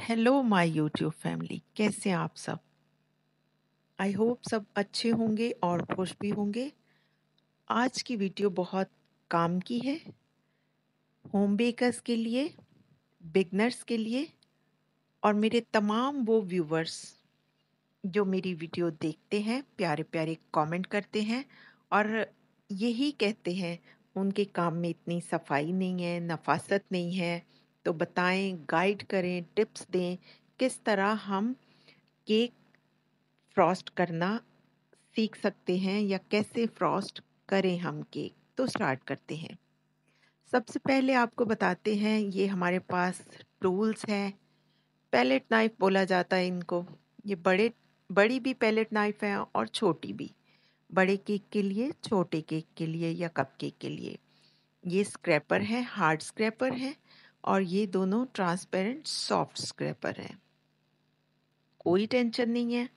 Hello my YouTube family कैसे हैं आप सब? आई होप सब अच्छे होंगे और खुश भी होंगे। आज की वीडियो बहुत काम की है। होम बेकर्स के लिए बिगनर्स के लिए और मेरे तमाम वो व्यूवर्स जो मेरी वीडियो देखते हैं, प्यारे प्यारे कमेंट करते हैं और यही कहते हैं, उनके काम में इतनी सफ़ाई नहीं है, नफासत नहीं है तो बताएँ गाइड करें टिप्स दें, किस तरह हम केक फ्रॉस्ट करना सीख सकते हैं या कैसे फ्रॉस्ट करें हम केक तो स्टार्ट करते हैं। सबसे पहले आपको बताते हैं, ये हमारे पास टूल्स हैं। पैलेट नाइफ बोला जाता है इनको। ये बड़े, बड़ी भी पैलेट नाइफ है और छोटी भी। बड़े केक के लिए, छोटे केक के लिए या कप केक के लिए। ये स्क्रैपर है हार्ड स्क्रैपर है। और ये दोनों ट्रांसपेरेंट सॉफ्ट स्क्रैपर हैं। कोई टेंशन नहीं है।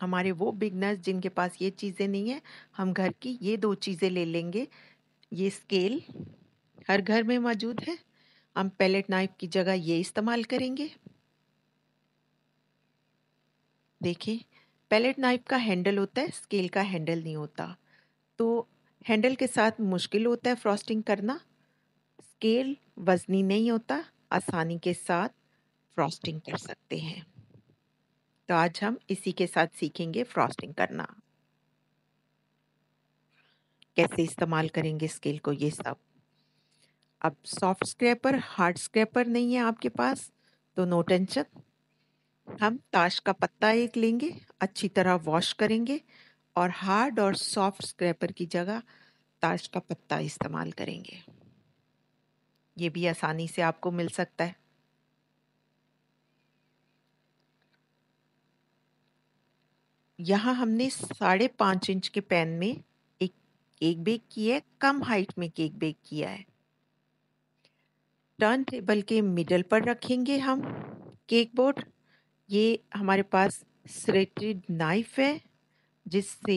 हमारे वो बिगनर्स जिनके पास ये चीज़ें नहीं है, हम घर की ये दो चीज़ें ले लेंगे। ये स्केल हर घर में मौजूद है। हम पैलेट नाइफ की जगह ये इस्तेमाल करेंगे। देखिए पैलेट नाइफ का हैंडल होता है स्केल का हैंडल नहीं होता। तो हैंडल के साथ मुश्किल होता है फ्रॉस्टिंग करना। स्केल वजनी नहीं होता, आसानी के साथ फ्रॉस्टिंग कर सकते हैं। तो आज हम इसी के साथ सीखेंगे फ्रॉस्टिंग करना। कैसे इस्तेमाल करेंगे स्केल को ये सब? अब सॉफ्ट स्क्रैपर हार्ड स्क्रैपर नहीं है आपके पास तो नो टेंशन हम ताश का पत्ता एक लेंगे, अच्छी तरह वॉश करेंगे और हार्ड और सॉफ्ट स्क्रैपर की जगह ताश का पत्ता इस्तेमाल करेंगे। ये भी आसानी से आपको मिल सकता है। यहाँ हमने साढ़े पाँच इंच के पैन में एक केक बेक किया है, कम हाइट में केक बेक किया है। टर्न टेबल के मिडल पर रखेंगे हम केक बोर्ड। ये हमारे पास स्रेटेड नाइफ है, जिससे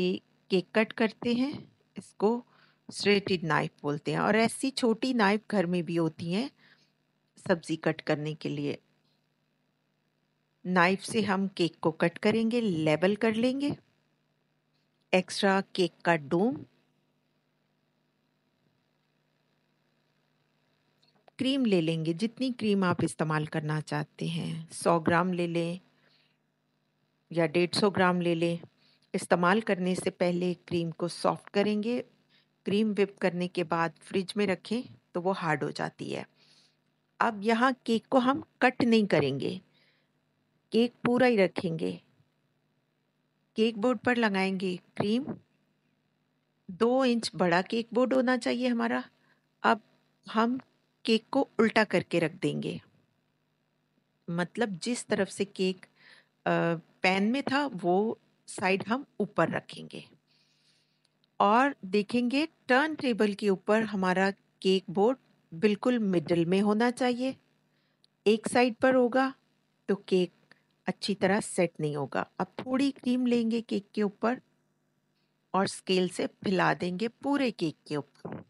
केक कट करते हैं। इसको स्ट्रेटेड नाइफ बोलते हैं। और ऐसी छोटी नाइफ घर में भी होती हैं सब्ज़ी कट करने के लिए। नाइफ से हम केक को कट करेंगे लेबल कर लेंगे। एक्स्ट्रा केक का डोम। क्रीम ले लेंगे। जितनी क्रीम आप इस्तेमाल करना चाहते हैं। सौ ग्राम ले लें या डेढ़ सौ ग्राम ले लें। इस्तेमाल करने से पहले क्रीम को सॉफ्ट करेंगे। क्रीम विप करने के बाद फ्रिज में रखें तो वो हार्ड हो जाती है। अब यहाँ केक को हम कट नहीं करेंगे। केक पूरा ही रखेंगे। केक बोर्ड पर लगाएँगे क्रीम। दो इंच बड़ा केक बोर्ड होना चाहिए हमारा। अब हम केक को उल्टा करके रख देंगे। मतलब जिस तरफ़ से केक पैन में था वो साइड हम ऊपर रखेंगे। और देखेंगे टर्न टेबल के ऊपर हमारा केक बोर्ड बिल्कुल मिडल में होना चाहिए। एक साइड पर होगा तो केक अच्छी तरह सेट नहीं होगा। अब थोड़ी क्रीम लेंगे केक के ऊपर और स्केल से फैला देंगे पूरे केक के ऊपर।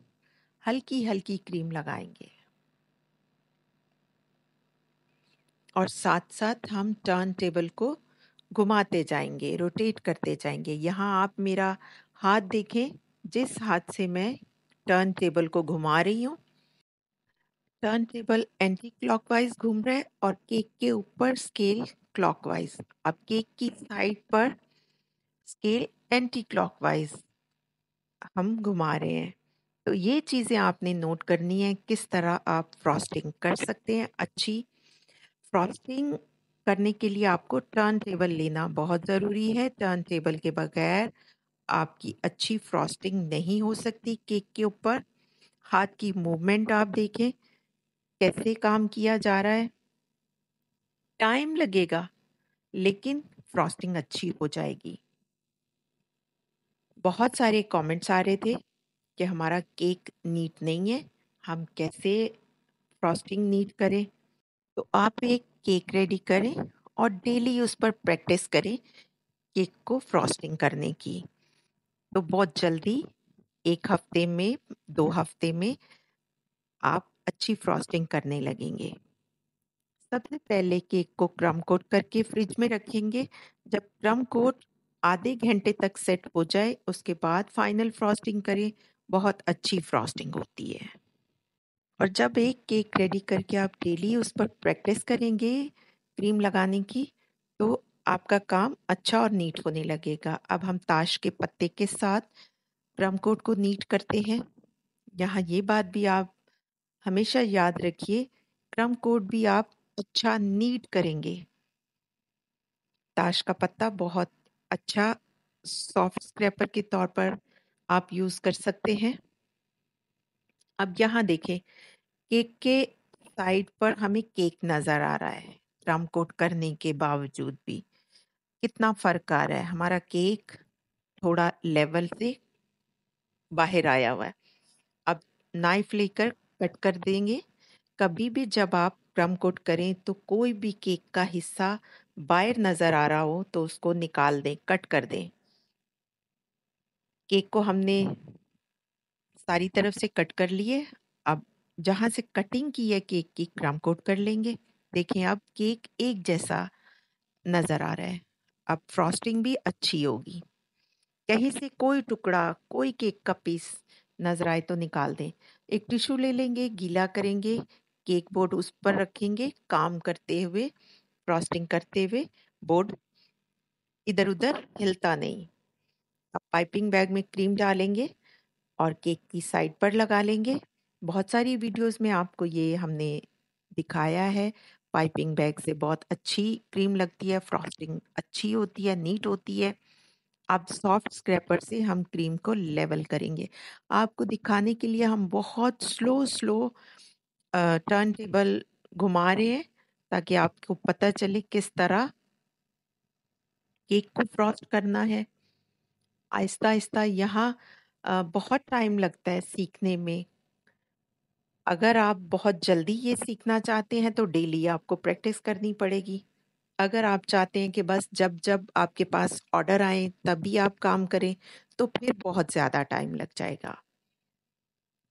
हल्की हल्की क्रीम लगाएँगे। और साथ साथ हम टर्न टेबल को घुमाते जाएँगे रोटेट करते जाएँगे। यहाँ आप मेरा हाथ देखें। जिस हाथ से मैं टर्न टेबल को घुमा रही हूँ। टर्न टेबल एंटी क्लॉकवाइज घूम रहा है और केक के ऊपर स्केल क्लॉकवाइज अब केक की साइड पर स्केल एंटी क्लॉकवाइज हम घुमा रहे हैं। तो ये चीज़ें आपने नोट करनी है, किस तरह आप फ्रॉस्टिंग कर सकते हैं। अच्छी फ्रॉस्टिंग करने के लिए आपको टर्न टेबल लेना बहुत ज़रूरी है। टर्न टेबल के बगैर आपकी अच्छी फ्रॉस्टिंग नहीं हो सकती केक के ऊपर। हाथ की मूवमेंट आप देखें, कैसे काम किया जा रहा है। टाइम लगेगा, लेकिन फ्रॉस्टिंग अच्छी हो जाएगी। बहुत सारे कमेंट्स आ रहे थे कि हमारा केक नीट नहीं है, हम कैसे फ्रॉस्टिंग नीट करें। तो आप एक केक रेडी करें और डेली उस पर प्रैक्टिस करें केक को फ्रॉस्टिंग करने की। तो बहुत जल्दी, एक हफ़्ते में, दो हफ़्ते में आप अच्छी फ्रॉस्टिंग करने लगेंगे। सबसे पहले केक को क्रम कोट करके फ्रिज में रखेंगे। जब क्रम कोट आधे घंटे तक सेट हो जाए, उसके बाद फाइनल फ्रॉस्टिंग करें। बहुत अच्छी फ्रॉस्टिंग होती है। और जब एक केक रेडी करके आप डेली उस पर प्रैक्टिस करेंगे क्रीम लगाने की तो आपका काम अच्छा और नीट होने लगेगा। अब हम ताश के पत्ते के साथ क्रम कोट को नीट करते हैं। यहाँ ये बात भी आप हमेशा याद रखिए क्रम कोट भी आप अच्छा नीट करेंगे। ताश का पत्ता बहुत अच्छा सॉफ्ट स्क्रैपर के तौर पर आप यूज़ कर सकते हैं। अब यहाँ देखें, केक के साइड पर हमें केक नज़र आ रहा है क्रम कोट करने के बावजूद भी। कितना फ़र्क आ रहा है? हमारा केक थोड़ा लेवल से बाहर आया हुआ है। अब नाइफ लेकर कट कर देंगे। कभी भी जब आप क्रम कोट करें तो कोई भी केक का हिस्सा बाहर नज़र आ रहा हो तो उसको निकाल दें, कट कर दें। केक को हमने सारी तरफ़ से कट कर लिए। अब जहाँ से कटिंग की है केक की क्रम कोट कर लेंगे। देखें अब केक एक जैसा नज़र आ रहा है। अब फ्रॉस्टिंग भी अच्छी होगी। कहीं से कोई टुकड़ा, कोई केक का पीस नज़र आए तो निकाल दें। एक टिश्यू ले लेंगे, गीला करेंगे केक बोर्ड उस पर रखेंगे काम करते हुए फ्रॉस्टिंग करते हुए। बोर्ड इधर उधर हिलता नहीं। अब पाइपिंग बैग में क्रीम डालेंगे और केक की साइड पर लगा लेंगे। बहुत सारी वीडियोस में आपको ये हमने दिखाया है। पाइपिंग बैग से बहुत अच्छी क्रीम लगती है फ्रॉस्टिंग अच्छी होती है नीट होती है। अब सॉफ्ट स्क्रैपर से हम क्रीम को लेवल करेंगे। आपको दिखाने के लिए हम बहुत स्लो स्लो टर्न टेबल घुमा रहे हैं, ताकि आपको पता चले किस तरह केक को फ्रॉस्ट करना है। आहिस्ता आहिस्ता यहाँ बहुत टाइम लगता है सीखने में। अगर आप बहुत जल्दी ये सीखना चाहते हैं तो डेली आपको प्रैक्टिस करनी पड़ेगी। अगर आप चाहते हैं कि बस जब जब आपके पास ऑर्डर आए, तभी आप काम करें तो फिर बहुत ज़्यादा टाइम लग जाएगा।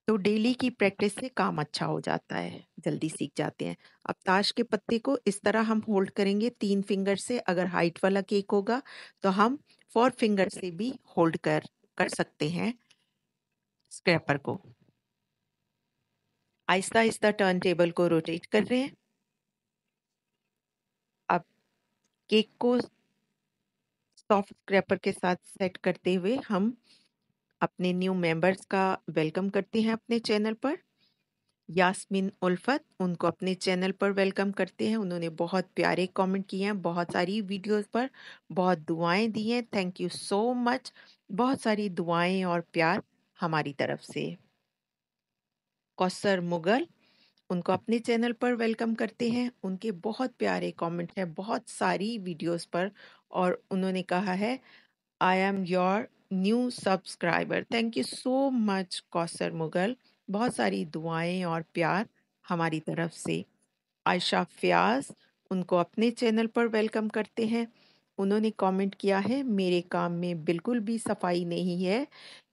तो डेली की प्रैक्टिस से काम अच्छा हो जाता है, जल्दी सीख जाते हैं। अब ताश के पत्ते को इस तरह हम होल्ड करेंगे, तीन फिंगर से अगर हाइट वाला केक होगा तो हम फोर फिंगर से भी होल्ड कर कर सकते हैं, स्क्रैपर को। आहिस्ता आहिस्ता टर्न टेबल को रोटेट कर रहे हैं। अब केक को सॉफ्ट स्क्रैपर के साथ सेट करते हुए हम अपने न्यू मेंबर्स का वेलकम करते हैं अपने चैनल पर। यास्मिन उल्फत उनको अपने चैनल पर वेलकम करते हैं। उन्होंने बहुत प्यारे कमेंट किए हैं, बहुत सारी वीडियोस पर, बहुत दुआएँ दी हैं। थैंक यू सो मच बहुत सारी दुआएँ और प्यार हमारी तरफ़ से। कौसर मुगल उनको अपने चैनल पर वेलकम करते हैं। उनके बहुत प्यारे कमेंट हैं बहुत सारी वीडियोस पर और उन्होंने कहा है I am your new subscriber thank you so much Kausar Mughal. बहुत सारी दुआएँ और प्यार हमारी तरफ़ से। आयशा फ्याज उनको अपने चैनल पर वेलकम करते हैं। उन्होंने कमेंट किया है मेरे काम में बिल्कुल भी सफ़ाई नहीं है।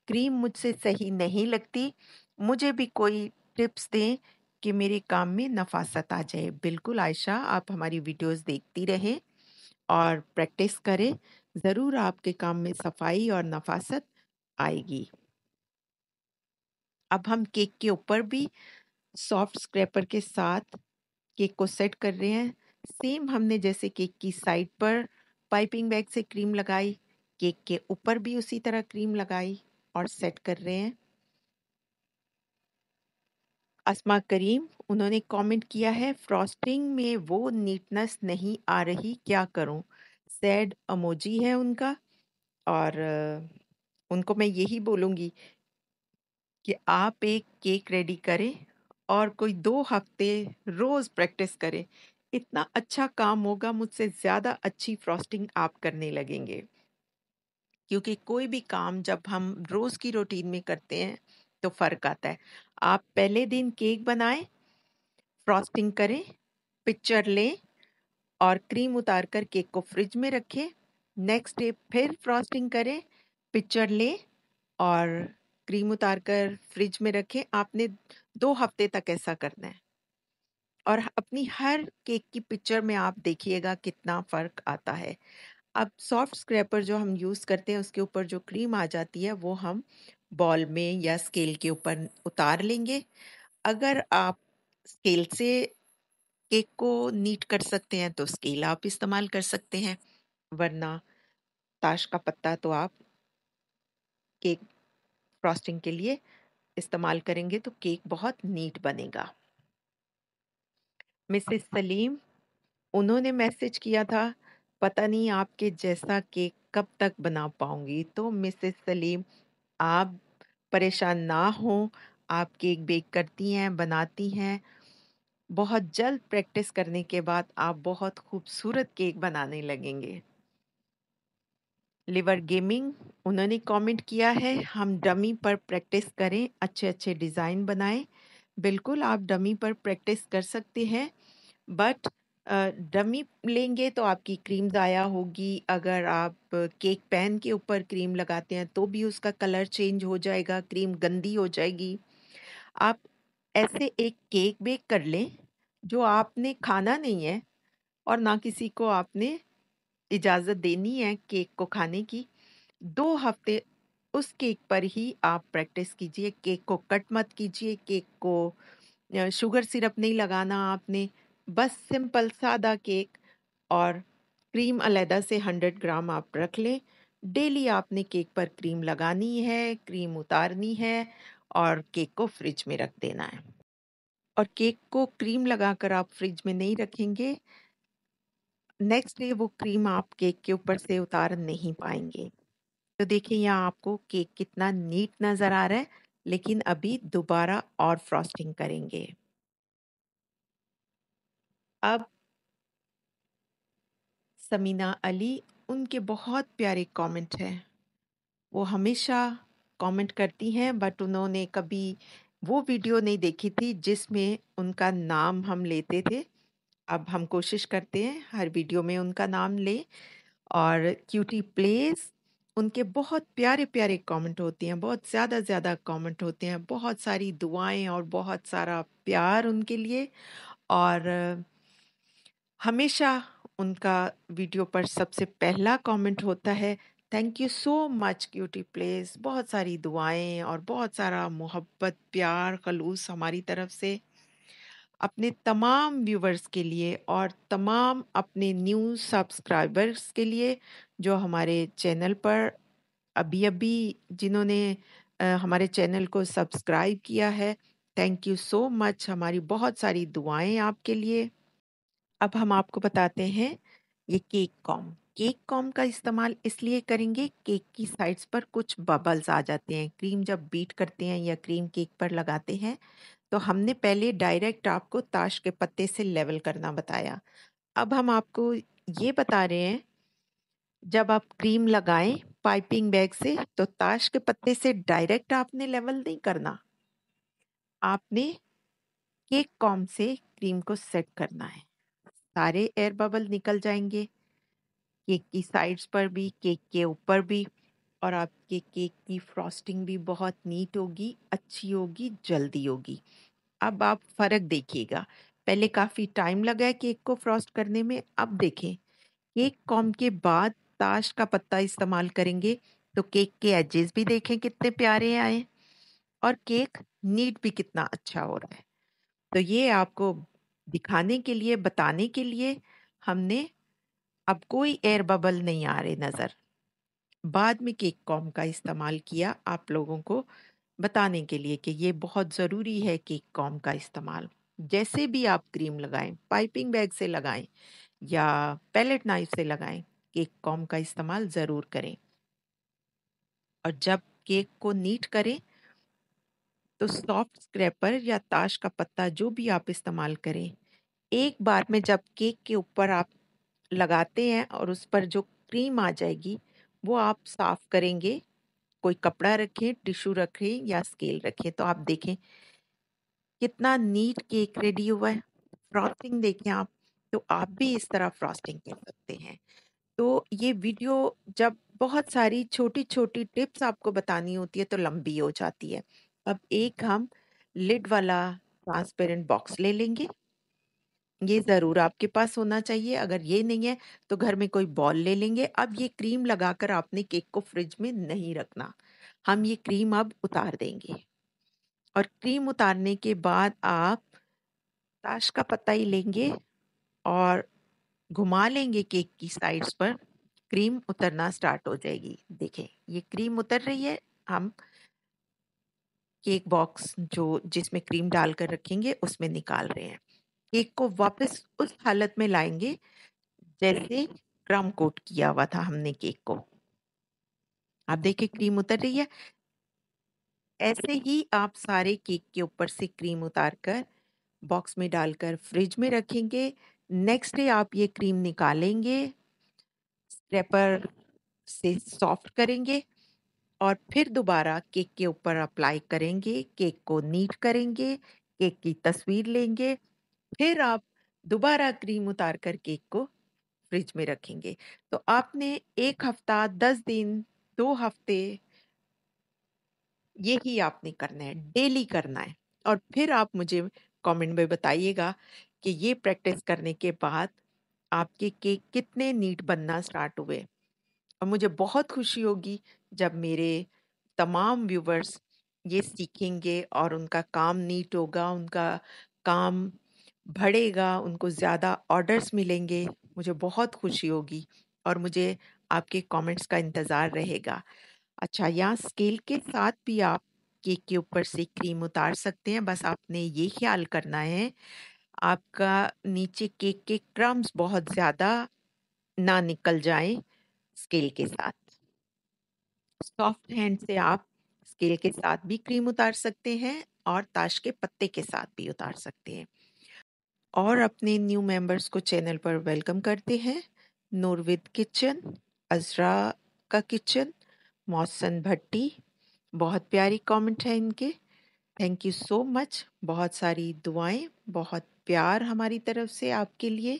क्रीम मुझसे सही नहीं लगती। मुझे भी कोई टिप्स दें कि मेरे काम में नफासत आ जाए। बिल्कुल, आयशा, आप हमारी वीडियोस देखती रहें और प्रैक्टिस करें। ज़रूर आपके काम में सफ़ाई और नफासत आएगी। अब हम केक के ऊपर भी सॉफ्ट स्क्रैपर के साथ केक को सेट कर रहे हैं। सेम हमने जैसे केक की साइड पर पाइपिंग बैग से क्रीम लगाई, केक के ऊपर भी उसी तरह क्रीम लगाई और सेट कर रहे हैं। असमा करीम, उन्होंने कमेंट किया है फ्रॉस्टिंग में वो नीटनेस नहीं आ रही, क्या करूँ? सैड अमोजी है उनका और उनको मैं यही बोलूँगी कि आप एक केक रेडी करें और कोई दो हफ़्ते रोज़ प्रैक्टिस करें। इतना अच्छा काम होगा, मुझसे ज़्यादा अच्छी फ्रॉस्टिंग आप करने लगेंगे। क्योंकि कोई भी काम जब हम रोज़ की रूटीन में करते हैं तो फ़र्क आता है। आप पहले दिन केक बनाएँ फ्रॉस्टिंग करें पिक्चर लें और क्रीम उतार कर केक को फ्रिज में रखें। नेक्स्ट डे फिर फ्रॉस्टिंग करें पिक्चर लें और क्रीम उतार कर फ्रिज में रखें। आपने दो हफ़्ते तक ऐसा करना है। और अपनी हर केक की पिक्चर में आप देखिएगा कितना फ़र्क आता है। अब सॉफ्ट स्क्रैपर जो हम यूज़ करते हैं, उसके ऊपर जो क्रीम आ जाती है, वो हम बॉल में या स्केल के ऊपर उतार लेंगे। अगर आप स्केल से केक को नीट कर सकते हैं तो स्केल आप इस्तेमाल कर सकते हैं, वरना ताश का पत्ता तो आप केक फ्रॉस्टिंग के लिए इस्तेमाल करेंगे तो केक बहुत नीट बनेगा मिसेस सलीम, उन्होंने मैसेज किया था, पता नहीं आपके जैसा केक कब तक बना पाऊँगी तो मिसेस सलीम आप परेशान ना हो, आप केक बेक करती हैं, बनाती हैं, बहुत जल्द प्रैक्टिस करने के बाद आप बहुत खूबसूरत केक बनाने लगेंगे। लिवर गेमिंग, उन्होंने कमेंट किया है, हम डमी पर प्रैक्टिस करें अच्छे अच्छे डिज़ाइन बनाएँ। बिल्कुल, आप डमी पर प्रैक्टिस कर सकते हैं, बट डमी लेंगे तो आपकी क्रीम ज़ाया होगी। अगर आप केक पैन के ऊपर क्रीम लगाते हैं तो भी उसका कलर चेंज हो जाएगा, क्रीम गंदी हो जाएगी। आप ऐसे एक केक बेक कर लें जो आपने खाना नहीं है और ना किसी को आपने इजाज़त देनी है केक को खाने की। दो हफ़्ते उस केक पर ही आप प्रैक्टिस कीजिए, केक को कट मत कीजिए, केक को शुगर सिरप नहीं लगाना आपने। बस सिंपल सादा केक और क्रीम अलहदा से 100 ग्राम आप रख लें। डेली आपने केक पर क्रीम लगानी है, क्रीम उतारनी है और केक को फ्रिज में रख देना है। और केक को क्रीम लगाकर आप फ्रिज में नहीं रखेंगे। नेक्स्ट डे वो क्रीम आप केक के ऊपर से उतार नहीं पाएँगे। तो देखिए, यहाँ आपको केक कितना नीट नज़र आ रहा है, लेकिन अभी दोबारा और फ्रॉस्टिंग करेंगे। अब समीना अली, उनके बहुत प्यारे कमेंट हैं। वो हमेशा कमेंट करती हैं बट उन्होंने कभी वो वीडियो नहीं देखी थी जिसमें उनका नाम हम लेते थे। अब हम कोशिश करते हैं हर वीडियो में उनका नाम ले। और क्यूटी प्लेस उनके बहुत प्यारे प्यारे कमेंट होते हैं, बहुत ज़्यादा ज़्यादा कमेंट होते हैं। बहुत सारी दुआएँ और बहुत सारा प्यार उनके लिए। और हमेशा उनका वीडियो पर सबसे पहला कमेंट होता है thank you so much cutie place बहुत सारी दुआएँ और बहुत सारा मोहब्बत, प्यार, खलूस हमारी तरफ़ से अपने तमाम व्यूवर्स के लिए और तमाम अपने न्यू सब्सक्राइबर्स के लिए जो हमारे चैनल पर अभी अभी जिन्होंने हमारे चैनल को सब्सक्राइब किया है। थैंक यू सो मच हमारी बहुत सारी दुआएँ आपके लिए। अब हम आपको बताते हैं ये केक कॉम। केक कॉम का इस्तेमाल इसलिए करेंगे, केक की साइड्स पर कुछ बबल्स आ जाते हैं। क्रीम जब बीट करते हैं या क्रीम केक पर लगाते हैं तो हमने पहले डायरेक्ट आपको ताश के पत्ते से लेवल करना बताया। अब हम आपको ये बता रहे हैं, जब आप क्रीम लगाएँ पाइपिंग बैग से तो ताश के पत्ते से डायरेक्ट आपने लेवल नहीं करना। आपने केक कॉम से क्रीम को सेट करना है। सारे एयर बबल निकल जाएँगे। केक की साइड्स पर भी, केक के ऊपर भी और आपके केक की फ्रॉस्टिंग भी बहुत नीट होगी, अच्छी होगी, जल्दी होगी। अब आप फ़र्क देखिएगा। पहले काफ़ी टाइम लगा है केक को फ्रॉस्ट करने में, अब देखें। केक कॉम के बाद ताश का पत्ता इस्तेमाल करेंगे तो केक के एजेस भी देखें कितने प्यारे आए। और केक नीट भी कितना अच्छा हो रहा है। तो ये आपको दिखाने के लिए, बताने के लिए हमने अब कोई एयर बबल नहीं आ रहे नज़र। बाद में केक कॉम का इस्तेमाल किया आप लोगों को बताने के लिए कि ये बहुत ज़रूरी है केक कॉम का इस्तेमाल। जैसे भी आप क्रीम लगाएँ पाइपिंग बैग से लगाएँ या पैलेट नाइफ से लगाएँ केक कॉम का इस्तेमाल ज़रूर करें। और जब केक को नीट करें तो सॉफ्ट स्क्रैपर या ताश का पत्ता जो भी आप इस्तेमाल करें एक बार में जब केक के ऊपर आप लगाते हैं और उस पर जो क्रीम आ जाएगी, वो आप साफ़ करेंगे। कोई कपड़ा रखें, टिश्यू रखें या स्केल रखें तो आप देखें। कितना नीट केक रेडी हुआ है। फ्रॉस्टिंग देखें आप तो आप भी इस तरह फ्रॉस्टिंग कर सकते हैं। तो ये वीडियो जब बहुत सारी छोटी छोटी टिप्स आपको बतानी होती है तो लंबी हो जाती है। अब एक हम लिड वाला ट्रांसपेरेंट बॉक्स ले लेंगे। ये ज़रूर आपके पास होना चाहिए, अगर ये नहीं है तो घर में कोई बॉल ले लेंगे। अब ये क्रीम लगाकर आपने केक को फ्रिज में नहीं रखना। हम ये क्रीम अब उतार देंगे और क्रीम उतारने के बाद आप ताश का पत्ता ही लेंगे और घुमा लेंगे केक की साइड्स पर, क्रीम उतरना स्टार्ट हो जाएगी। देखें, ये क्रीम उतर रही है, हम केक बॉक्स जो जिसमें क्रीम डालकर रखेंगे उसमें निकाल रहे हैं। केक को वापस उस हालत में लाएँगे जैसे क्रम कोट किया हुआ था हमने केक को। आप देखिए क्रीम उतर रही है। ऐसे ही आप सारे केक के ऊपर से क्रीम उतार कर बॉक्स में डालकर फ्रिज में रखेंगे। नेक्स्ट डे आप ये क्रीम निकालेंगे, स्क्रैपर से सॉफ्ट करेंगे और फिर दोबारा केक के ऊपर अप्लाई करेंगे, केक को नीट करेंगे, केक की तस्वीर लेंगे, फिर आप दोबारा क्रीम उतार कर केक को फ्रिज में रखेंगे। तो आपने एक हफ़्ता, 10 दिन, दो हफ़्ते यही आपने करना है, डेली करना है और फिर आप मुझे कमेंट में बताइएगा कि ये प्रैक्टिस करने के बाद आपके केक कितने नीट बनना स्टार्ट हुए। और मुझे बहुत खुशी होगी जब मेरे तमाम व्यूवर्स ये सीखेंगे और उनका काम नीट होगा, उनका काम बढ़ेगा, उनको ज़्यादा ऑर्डर्स मिलेंगे। मुझे बहुत खुशी होगी और मुझे आपके कमेंट्स का इंतज़ार रहेगा। अच्छा, यहाँ स्केल के साथ भी आप केक के ऊपर से क्रीम उतार सकते हैं, बस आपने ये ख्याल करना है, आपका नीचे केक के क्रम्स बहुत ज़्यादा ना निकल जाएँ स्केल के साथ। सॉफ्ट हैंड से आप स्केल के साथ भी क्रीम उतार सकते हैं और ताश के पत्ते के साथ भी उतार सकते हैं। और अपने न्यू मेंबर्स को चैनल पर वेलकम करते हैं। नूरविद किचन, अज़रा का किचन, मौसन भट्टी, बहुत प्यारी कमेंट है इनके। Thank you so much. बहुत सारी दुआएँ, बहुत प्यार हमारी तरफ़ से आपके लिए।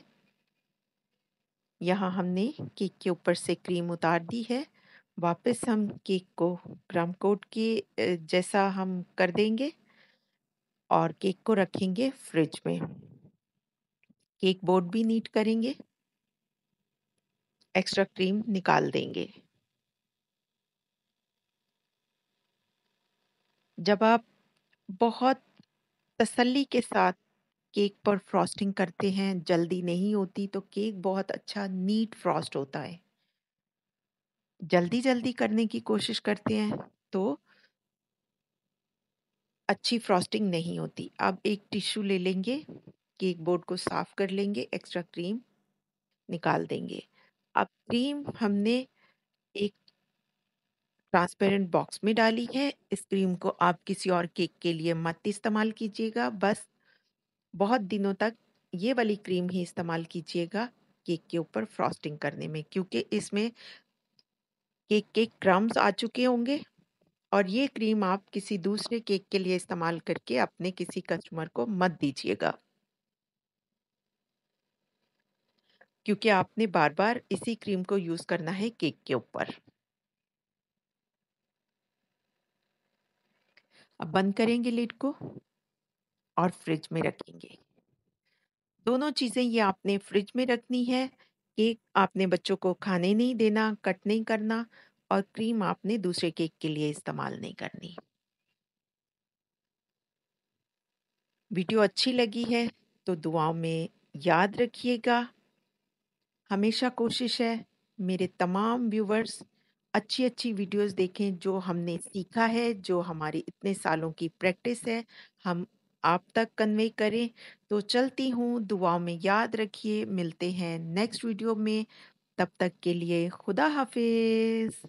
यहाँ हमने केक के ऊपर से क्रीम उतार दी है। वापस हम केक को क्रम कोट के जैसा हम कर देंगे और केक को रखेंगे फ्रिज में। केक बोर्ड भी नीट करेंगे। एक्स्ट्रा क्रीम निकाल देंगे। जब आप बहुत तसल्ली के साथ केक पर फ्रॉस्टिंग करते हैं, जल्दी नहीं होती तो केक बहुत अच्छा नीट फ्रॉस्ट होता है। जल्दी-जल्दी करने की कोशिश करते हैं तो अच्छी फ्रॉस्टिंग नहीं होती। अब एक टिश्यू ले लेंगे, केक बोर्ड को साफ़ कर लेंगे, एक्स्ट्रा क्रीम निकाल देंगे। अब क्रीम हमने एक ट्रांसपेरेंट बॉक्स में डाली है। इस क्रीम को आप किसी और केक के लिए मत इस्तेमाल कीजिएगा। बस बहुत दिनों तक ये वाली क्रीम ही इस्तेमाल कीजिएगा केक के ऊपर फ्रॉस्टिंग करने में क्योंकि इसमें केक के क्रम्स आ चुके होंगे और ये क्रीम आप किसी दूसरे केक के लिए इस्तेमाल करके अपने किसी कस्टमर को मत दीजिएगा। क्योंकि आपने बार-बार इसी क्रीम को यूज़ करना है केक के ऊपर। अब बंद करेंगे लिड को और फ्रिज में रखेंगे। दोनों चीज़ें ये आपने फ्रिज में रखनी है। केक आपने बच्चों को खाने नहीं देना, कट नहीं करना और क्रीम आपने दूसरे केक के लिए इस्तेमाल नहीं करनी। वीडियो अच्छी लगी है तो दुआओं में याद रखिएगा। हमेशा कोशिश है मेरे तमाम व्यूवर्स अच्छी-अच्छी वीडियोस देखें जो हमने सीखा है, जो हमारी इतने सालों की प्रैक्टिस है, हम आप तक कन्वे करें। तो चलती हूँ, दुआओं में याद रखिए, मिलते हैं नेक्स्ट वीडियो में। तब तक के लिए खुदा हाफ़िज़।